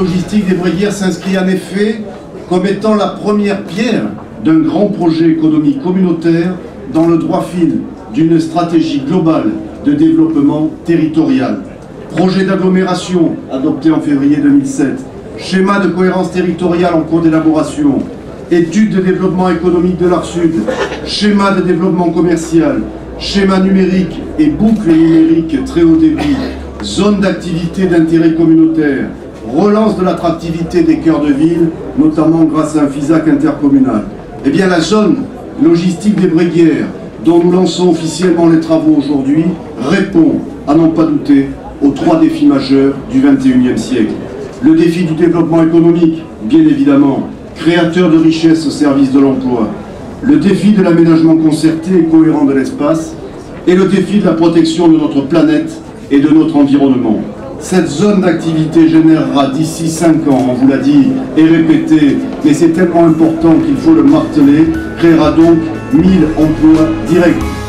logistique des Bréguières s'inscrit en effet comme étant la première pierre d'un grand projet économique communautaire dans le droit fil d'une stratégie globale de développement territorial. Projet d'agglomération adopté en février 2007, schéma de cohérence territoriale en cours d'élaboration, étude de développement économique de l'Art-Sud, schéma de développement commercial, schéma numérique et boucle numérique très haut débit, zone d'activité d'intérêt communautaire, relance de l'attractivité des cœurs de ville, notamment grâce à un FISAC intercommunal. Eh bien, la zone logistique des Bréguières, dont nous lançons officiellement les travaux aujourd'hui, répond, à n'en pas douter, aux trois défis majeurs du XXIe siècle. Le défi du développement économique, bien évidemment, créateur de richesses au service de l'emploi. Le défi de l'aménagement concerté et cohérent de l'espace. Et le défi de la protection de notre planète et de notre environnement. Cette zone d'activité générera d'ici 5 ans, on vous l'a dit et répété, mais c'est tellement important qu'il faut le marteler, créera donc 1000 emplois directs.